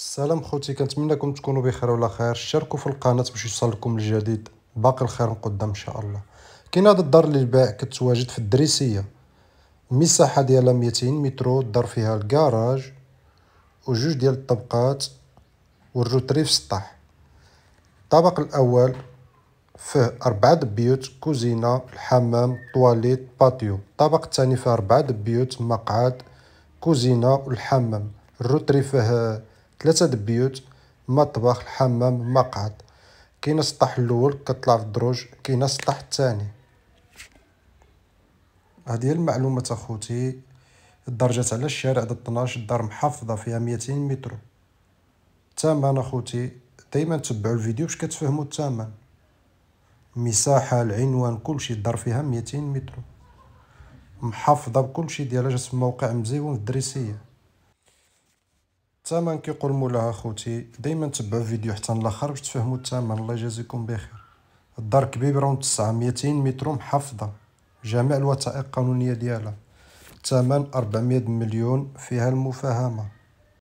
السلام خوتي كنتمناكم تكونوا بخير وعلى خير. شاركوا في القناة باش يوصلكم الجديد. باقي الخير قدام إن شاء الله. كاين هذا الدار للبيع كتواجد في الدريسية. المساحة ديالها 200 متر الدار فيها الكراج وجوج ديال الطبقات وال retrait في السطح. الطابق الأول فيه أربعة دبيوت كوزينة الحمام طواليت باتيو. الطابق الثاني فيه أربعة دبيوت مقعد كوزينة والحمام. ال retrait فيه ثلاثة دبيوت مطبخ الحمام مقعد. كاين السطح الأول كطلع في الدروج كاين السطح الثاني. هذه هي المعلومات أخوتي. الدار جات على الشارع د 12 الدار محافظة فيها 200 متر. الثمن أخوتي دائما تبعوا الفيديو باش كتفهموا الثمن. مساحة العنوان كلشي الدار فيها 200 متر. محافظة بكلشي ديالها جات في موقع مزيون الدريسية. الثمن كيقول مولاها اخوتي دائما تبعوا الفيديو حتى الآخر باش تفهموا الثمن. الله يجازيكم بخير. الدار كبيرة ومتسعه 200 متر محافظة. جميع الوثائق القانونية ديالها. الثمن 400 مليون فيها المفاهمة.